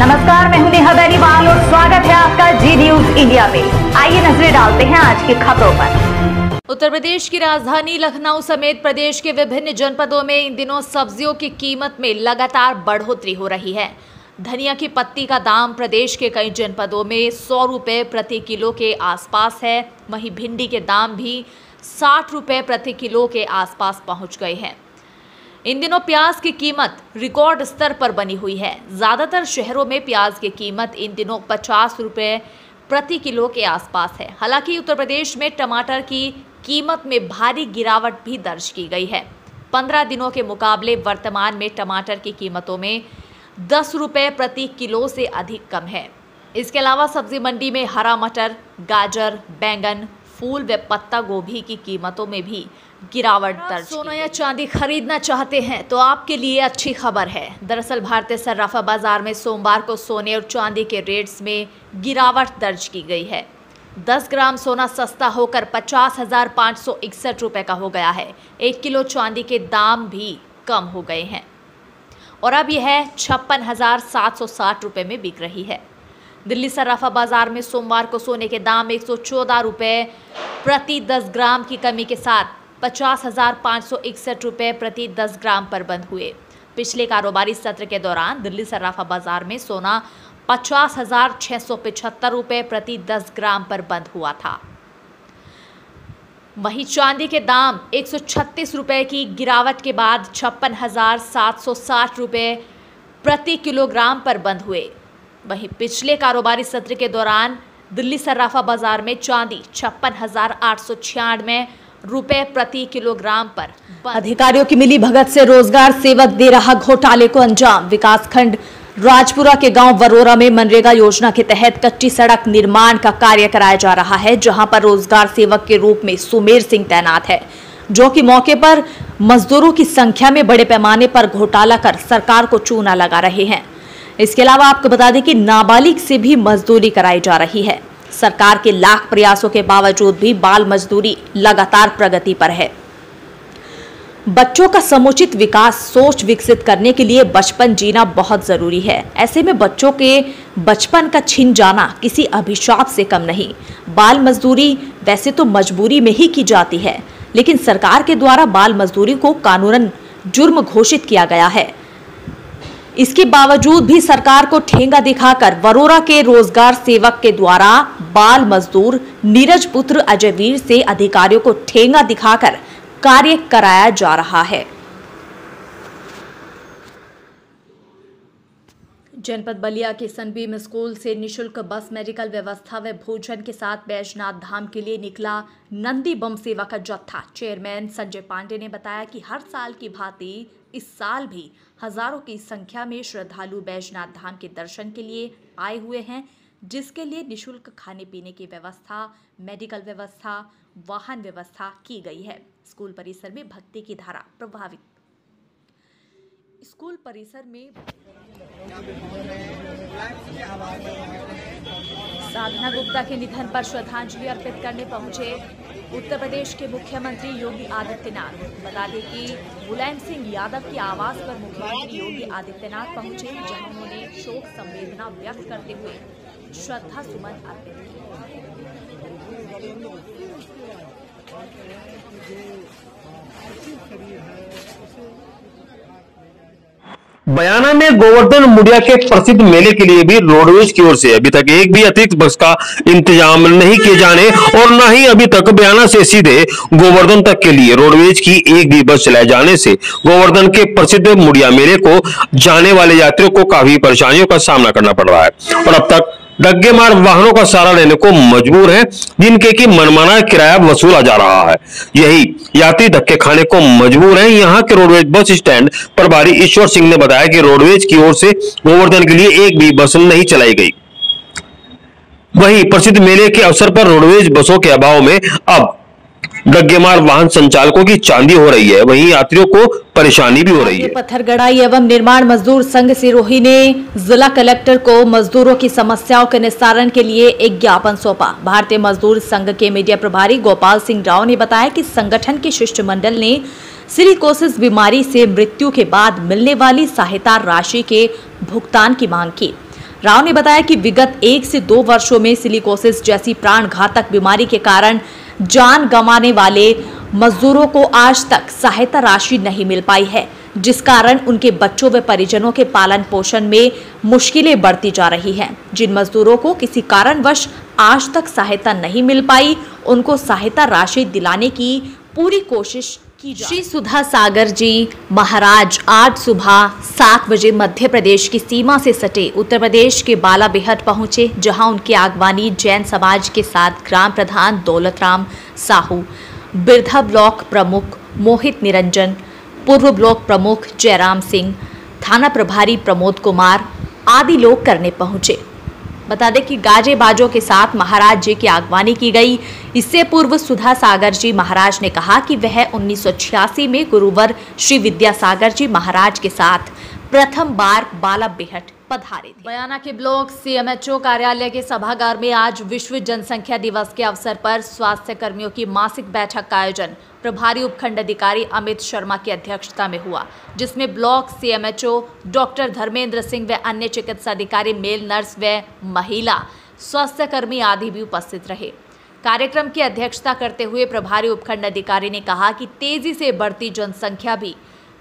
नमस्कार, मैं हूँ नेहा बेनीवाल और स्वागत है आपका जी न्यूज़ इंडिया में। आइए नज़रें डालते हैं आज की खबरों पर। उत्तर प्रदेश की राजधानी लखनऊ समेत प्रदेश के विभिन्न जनपदों में इन दिनों सब्जियों की कीमत में लगातार बढ़ोतरी हो रही है। धनिया की पत्ती का दाम प्रदेश के कई जनपदों में सौ रुपये प्रति किलो के आसपास है। वहीं भिंडी के दाम भी साठ रुपये प्रति किलो के आसपास पहुँच गए हैं। इन दिनों प्याज की कीमत रिकॉर्ड स्तर पर बनी हुई है। ज़्यादातर शहरों में प्याज की कीमत इन दिनों पचास रुपये प्रति किलो के आसपास है। हालाँकि उत्तर प्रदेश में टमाटर की कीमत में भारी गिरावट भी दर्ज की गई है। पंद्रह दिनों के मुकाबले वर्तमान में टमाटर की कीमतों में दस रुपये प्रति किलो से अधिक कम है। इसके अलावा सब्ज़ी मंडी में हरा मटर, गाजर, बैंगन, फूल व पत्ता गोभी की कीमतों में भी गिरावट दर्ज सोना या चांदी खरीदना चाहते हैं तो आपके लिए अच्छी खबर है। दरअसल भारतीय सर्राफा बाज़ार में सोमवार को सोने और चांदी के रेट्स में गिरावट दर्ज की गई है। 10 ग्राम सोना सस्ता होकर पचास हज़ार पाँच सौ इकसठ रुपये का हो गया है। एक किलो चांदी के दाम भी कम हो गए हैं। और अब यह छप्पन हज़ार सात सौ साठ रुपये में बिक रही है। दिल्ली सर्राफा बाज़ार में सोमवार को सोने के दाम एक सौ चौदह रुपये प्रति 10 ग्राम की कमी के साथ पचास हज़ार पाँच सौ इकसठ रुपये प्रति 10 ग्राम पर बंद हुए। पिछले कारोबारी सत्र के दौरान दिल्ली सर्राफा बाज़ार में सोना पचास हज़ार छः सौ पिछहत्तर रुपये प्रति 10 ग्राम पर बंद हुआ था। वहीं चांदी के दाम एक सौ छत्तीस रुपये की गिरावट के बाद छप्पन हज़ार सात सौ साठ रुपये प्रति किलोग्राम पर बंद हुए। वहीं पिछले कारोबारी सत्र के दौरान दिल्ली सर्राफा बाज़ार में चांदी छप्पन हज़ार आठ सौ छियानवे रुपए प्रति किलोग्राम पर अधिकारियों की मिली भगत से रोज़गार सेवक दे रहा घोटाले को अंजाम। विकासखंड राजपुरा के गाँव वरोरा में मनरेगा योजना के तहत कच्ची सड़क निर्माण का कार्य कराया जा रहा है, जहाँ पर रोज़गार सेवक के रूप में सुमेर सिंह तैनात है, जो कि मौके पर मजदूरों की संख्या में बड़े पैमाने पर घोटाला कर सरकार को चूना लगा रहे हैं। इसके अलावा आपको बता दें कि नाबालिग से भी मजदूरी कराई जा रही है। सरकार के लाख प्रयासों के बावजूद भी बाल मजदूरी लगातार प्रगति पर है। बच्चों का समुचित विकास, सोच विकसित करने के लिए बचपन जीना बहुत ज़रूरी है। ऐसे में बच्चों के बचपन का छिन जाना किसी अभिशाप से कम नहीं। बाल मजदूरी वैसे तो मजबूरी में ही की जाती है, लेकिन सरकार के द्वारा बाल मजदूरी को कानूनन जुर्म घोषित किया गया है। इसके बावजूद भी सरकार को ठेंगा दिखाकर वरोरा के रोज़गार सेवक के द्वारा बाल मजदूर नीरज पुत्र अजयवीर से अधिकारियों को ठेंगा दिखाकर कार्य कराया जा रहा है। जनपद बलिया के सनबीम स्कूल से निशुल्क बस, मेडिकल व्यवस्था व भोजन के साथ बैजनाथ धाम के लिए निकला नंदी बम सेवा का जत्था। चेयरमैन संजय पांडे ने बताया कि हर साल की भांति इस साल भी हज़ारों की संख्या में श्रद्धालु बैजनाथ धाम के दर्शन के लिए आए हुए हैं, जिसके लिए निशुल्क खाने पीने की व्यवस्था, मेडिकल व्यवस्था, वाहन व्यवस्था की गई है। स्कूल परिसर में भक्ति की धारा प्रभावित। स्कूल परिसर में साधना गुप्ता के निधन पर श्रद्धांजलि अर्पित करने पहुँचे उत्तर प्रदेश के मुख्यमंत्री योगी आदित्यनाथ। बता दें कि मुलायम सिंह यादव के आवास पर मुख्यमंत्री योगी आदित्यनाथ पहुँचे, जहाँ उन्होंने शोक संवेदना व्यक्त करते हुए श्रद्धा सुमन अर्पित बयाना में गोवर्धन मुड़िया के प्रसिद्ध मेले के लिए भी रोडवेज़ की ओर से अभी तक एक भी अतिरिक्त बस का इंतज़ाम नहीं किए जाने और न ही अभी तक बयाना से सीधे गोवर्धन तक के लिए रोडवेज़ की एक भी बस चलाए जाने से गोवर्धन के प्रसिद्ध मुड़िया मेले को जाने वाले यात्रियों को काफ़ी परेशानियों का सामना करना पड़ रहा है। और अब तक डग्गे मार वाहनों का सहारा लेने को मजबूर हैं, जिनके की मनमाना किराया वसूला जा रहा है। यही यात्री धक्के खाने को मजबूर हैं। यहाँ के रोडवेज़ बस स्टैंड प्रभारी ईश्वर सिंह ने बताया कि रोडवेज़ की ओर से गोवर्धन के लिए एक भी बस नहीं चलाई गई। वही प्रसिद्ध मेले के अवसर पर रोडवेज़ बसों के अभाव में अब डग्गेमार वाहन संचालकों की चांदी हो रही है। वहीं यात्रियों को परेशानी भी हो रही है। पत्थर गढ़ाई एवं निर्माण मजदूर संघ सिरोही ने जिला कलेक्टर को मजदूरों की समस्याओं के निस्तारण के लिए एक ज्ञापन सौंपा। भारतीय मजदूर संघ के मीडिया प्रभारी गोपाल सिंह राव ने बताया कि संगठन के शिष्टमंडल ने सिलिकोसिस बीमारी से मृत्यु के बाद मिलने वाली सहायता राशि के भुगतान की मांग की। राव ने बताया कि विगत एक से दो वर्षों में सिलिकोसिस जैसी प्राण घातक बीमारी के कारण जान गंवाने वाले मजदूरों को आज तक सहायता राशि नहीं मिल पाई है, जिस कारण उनके बच्चों व परिजनों के पालन पोषण में मुश्किलें बढ़ती जा रही हैं। जिन मजदूरों को किसी कारणवश आज तक सहायता नहीं मिल पाई, उनको सहायता राशि दिलाने की पूरी कोशिश की जा श्री सुधा सागर जी महाराज आज सुबह सात बजे मध्य प्रदेश की सीमा से सटे उत्तर प्रदेश के बाला बेहट पहुँचे जहाँ उनकी आगवानी जैन समाज के साथ ग्राम प्रधान दौलतराम साहू बिरधा ब्लॉक प्रमुख मोहित निरंजन पूर्व ब्लॉक प्रमुख जयराम सिंह थाना प्रभारी प्रमोद कुमार आदि लोग करने पहुँचे। बता दें कि गाजे बाजों के साथ महाराज जी की आगवानी की गई। इससे पूर्व सुधा सागर जी महाराज ने कहा कि वह उन्नीस सौ छियासी में गुरुवर श्री विद्यासागर जी महाराज के साथ प्रथम बार बाला बेहट पधारे थे। बयाना के ब्लॉक सीएमएचओ कार्यालय के सभागार में आज विश्व जनसंख्या दिवस के अवसर पर स्वास्थ्य कर्मियों की मासिक बैठक का आयोजन प्रभारी उपखंड अधिकारी अमित शर्मा की अध्यक्षता में हुआ, जिसमें block CMHO doctor Dharmendra Singh व अन्य चिकित्सा अधिकारी, मेल नर्स व महिला स्वास्थ्य कर्मी आदि भी उपस्थित रहे। कार्यक्रम की अध्यक्षता करते हुए प्रभारी उपखंड अधिकारी ने कहा कि तेज़ी से बढ़ती जनसंख्या भी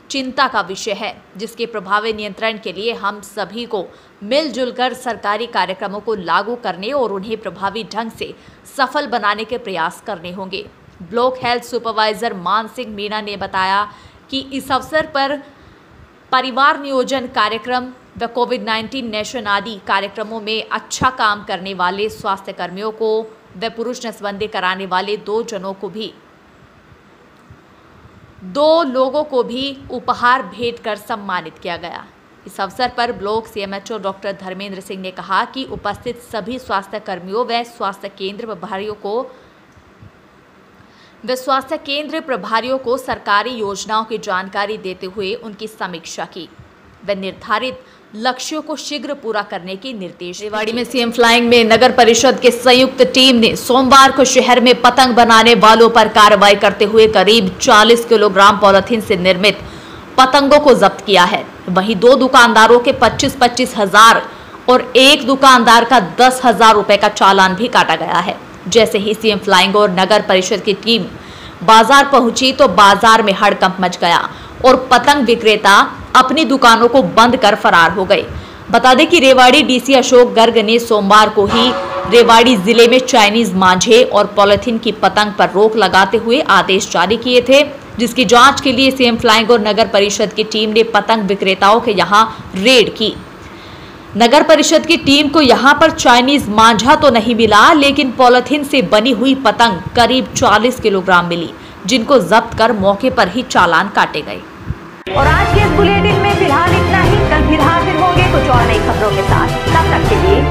चिंता का विषय है, जिसके प्रभावी नियंत्रण के लिए हम सभी को मिलजुल कर सरकारी कार्यक्रमों को लागू करने और उन्हें प्रभावी ढंग से सफल बनाने के प्रयास करने होंगे। ब्लॉक हेल्थ सुपरवाइजर मान सिंह मीणा ने बताया कि इस अवसर पर परिवार नियोजन कार्यक्रम व कोविड 19 नेशन आदि कार्यक्रमों में अच्छा काम करने वाले स्वास्थ्य कर्मियों को व पुरुष नसबंदी कराने वाले दो जनों को भी दो लोगों को भी उपहार भेंट कर सम्मानित किया गया। इस अवसर पर block CMHO doctor Dharmendra Singh ने कहा कि उपस्थित सभी स्वास्थ्य कर्मियों व स्वास्थ्य केंद्र प्रभारियों को, व स्वास्थ्य केंद्र प्रभारियों को सरकारी योजनाओं की जानकारी देते हुए उनकी समीक्षा की। व निर्धारित लक्ष्यों को शीघ्र पूरा करने के निर्देश रेवाड़ी में सीएम फ्लाइंग में नगर परिषद के संयुक्त टीम ने सोमवार को शहर में पतंग बनाने वालों पर कार्रवाई करते हुए करीब 40 किलोग्राम पॉलिथीन से निर्मित पतंगों को जब्त किया है। वहीं दो दुकानदारों के पच्चीस पच्चीस हज़ार और एक दुकानदार का दस हज़ार रुपए का चालान भी काटा गया है। जैसे ही सीएम फ्लाइंग और नगर परिषद की टीम बाज़ार पहुँची तो बाज़ार में हड़कंप मच गया और पतंग विक्रेता अपनी दुकानों को बंद कर फरार हो गए। बता दें कि रेवाड़ी डीसी अशोक गर्ग ने सोमवार को ही रेवाड़ी ज़िले में चाइनीज़ मांझे और पॉलिथीन की पतंग पर रोक लगाते हुए आदेश जारी किए थे, जिसकी जाँच के लिए सीएम फ्लाइंग और नगर परिषद की टीम ने पतंग विक्रेताओं के यहाँ रेड की। नगर परिषद की टीम को यहाँ पर चाइनीज़ मांझा तो नहीं मिला, लेकिन पॉलिथीन से बनी हुई पतंग करीब 40 किलोग्राम मिली, जिनको जब्त कर मौके पर ही चालान काटे गए। और आज के इस बुलेटिन में फ़िलहाल इतना ही। कल फिर हाजिर होंगे कुछ और नई खबरों के साथ। तब तक के लिए